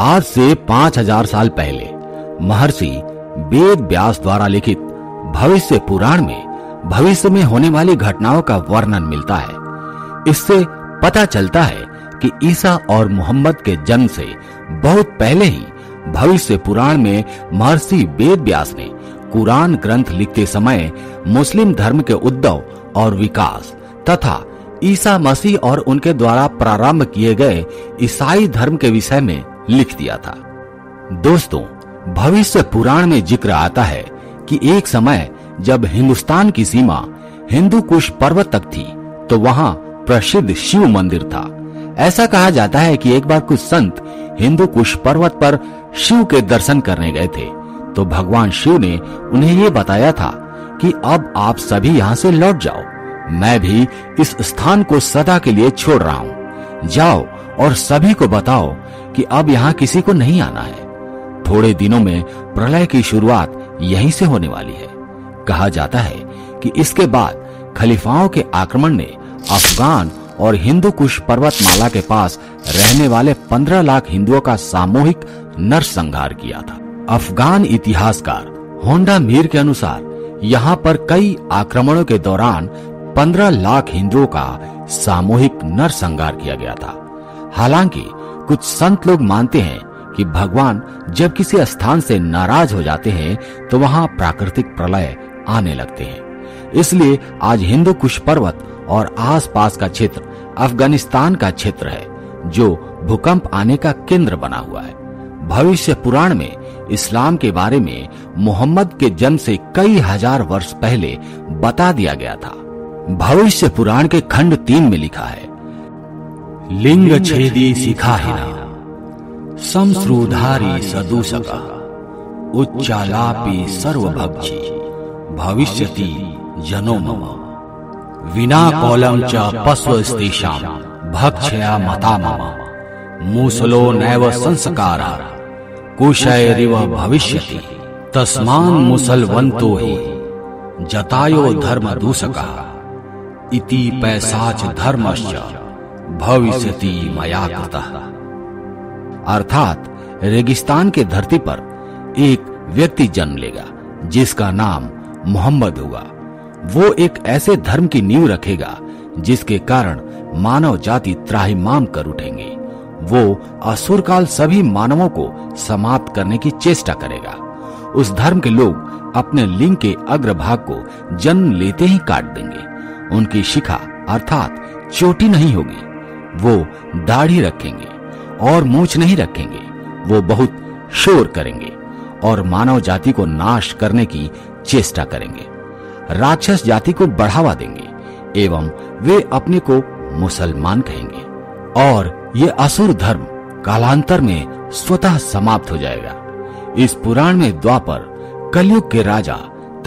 आज से पाँच हज़ार साल पहले, महर्षि वेद व्यास द्वारा लिखित भविष्य पुराण में भविष्य में होने वाली घटनाओं का वर्णन मिलता है। इससे पता चलता है कि ईसा और मोहम्मद के जन्म से बहुत पहले ही भविष्य पुराण में महर्षि वेद व्यास ने कुरान ग्रंथ लिखते समय मुस्लिम धर्म के उद्भव और विकास तथा ईसा मसीह और उनके द्वारा प्रारंभ किए गए ईसाई धर्म के विषय में लिख दिया था। दोस्तों, भविष्य पुराण में ज़िक्र आता है कि एक समय जब हिंदुस्तान की सीमा हिंदू कुश पर्वत तक थी तो वहाँ प्रसिद्ध शिव मंदिर था। ऐसा कहा जाता है कि एक बार कुछ संत हिंदू कुश पर्वत पर शिव के दर्शन करने गए थे तो भगवान शिव ने उन्हें ये बताया था कि अब आप सभी यहाँ से लौट जाओ। मैं भी इस स्थान को सदा के लिए छोड़ रहा हूँ। जाओ और सभी को बताओ कि अब यहाँ किसी को नहीं आना है। थोड़े दिनों में प्रलय की शुरुआत यहीं से होने वाली है। कहा जाता है कि इसके बाद खलीफाओं के आक्रमण ने अफगान और हिंदू कुश पर्वतमाला के पास रहने वाले पंद्रह लाख हिंदुओं का सामूहिक नरसंहार किया था। अफगान इतिहासकार होंडा मीर के अनुसार यहाँ पर कई आक्रमणों के दौरान पंद्रह लाख हिंदुओं का सामूहिक नरसंहार किया गया था। हालाँकि कुछ संत लोग मानते हैं कि भगवान जब किसी स्थान से नाराज़ हो जाते हैं तो वहाँ प्राकृतिक प्रलय आने लगते हैं। इसलिए आज हिंदू कुश पर्वत और आसपास का क्षेत्र अफ़गानिस्तान का क्षेत्र है, जो भूकंप आने का केंद्र बना हुआ है। भविष्य पुराण में इस्लाम के बारे में मोहम्मद के जन्म से कई हज़ार वर्ष पहले बता दिया गया था। भविष्य पुराण के खंड तीन में लिखा है लिंग छेदी सिखाहिना। संश्रुधारी सदूषक उच्चालापी सर्वभक्षी भविष्यति जनो मम विना कौलम च पश्वस्तेषाम भक्षया मता मम मूसलो नैव संस्कार। कुशैरिव भविष्यति। तस्मान मुसलवंतो ही। जतायो धर्म दूषका इति पैसाच धर्मश्च। भविष्यति मया कृतः। अर्थात, रेगिस्तान के धरती पर एक व्यक्ति जन्म लेगा, जिसका नाम मोहम्मद होगा। वो एक ऐसे धर्म की नींव रखेगा, जिसके कारण मानव जाति त्राहिमाम कर उठेंगे। वो असुर काल सभी मानवों को समाप्त करने की चेष्टा करेगा। उस धर्म के लोग अपने लिंग के अग्रभाग को जन्म लेते ही काट देंगे। उनकी शिखा, अर्थात चोटी नहीं होगी। वो दाढ़ी रखेंगे और मूछ नहीं रखेंगे, वो बहुत शोर करेंगे और मानव जाति को नाश करने की चेष्टा करेंगे। राक्षस जाति को बढ़ावा देंगे एवं वे अपने को मुसलमान कहेंगे। और ये असुर धर्म कालांतर में स्वतः समाप्त हो जाएगा। इस पुराण में द्वापर कलयुग के राजा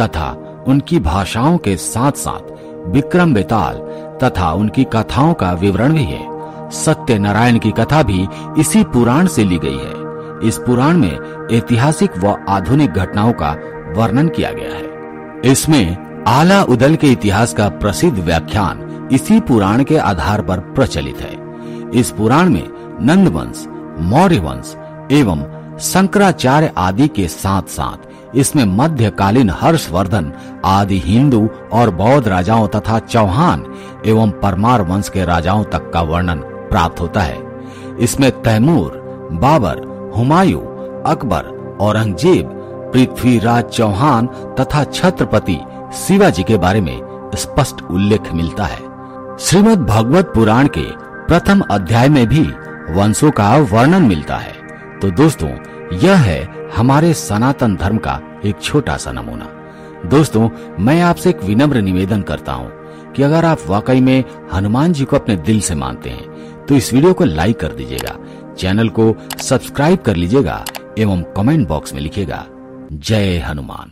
तथा उनकी भाषाओं के साथ साथ विक्रम बेताल तथा उनकी कथाओं का विवरण भी है। सत्य नारायण की कथा भी इसी पुराण से ली गई है। इस पुराण में ऐतिहासिक व आधुनिक घटनाओं का वर्णन किया गया है। इसमें आला उदल के इतिहास का प्रसिद्ध व्याख्यान इसी पुराण के आधार पर प्रचलित है। इस पुराण में नंद वंश मौर्य वंश एवं शंकराचार्य आदि के साथ साथ इसमें मध्यकालीन हर्षवर्धन आदि हिंदू और बौद्ध राजाओं तथा चौहान एवं परमार वंश के राजाओं तक का वर्णन प्राप्त होता है। इसमें तैमूर, बाबर, हुमायूं, अकबर, औरंगज़ेब, पृथ्वीराज चौहान तथा छत्रपति शिवाजी के बारे में स्पष्ट उल्लेख मिलता है। श्रीमद् भगवत पुराण के प्रथम अध्याय में भी वंशों का वर्णन मिलता है। तो दोस्तों, यह है हमारे सनातन धर्म का एक छोटा सा नमूना। दोस्तों, मैं आपसे एक विनम्र निवेदन करता हूँ कि अगर आप वाकई में हनुमान जी को अपने दिल से मानते हैं तो इस वीडियो को लाइक कर दीजिएगा, चैनल को सब्सक्राइब कर लीजिएगा, एवं कमेंट बॉक्स में लिखेगा जय हनुमान।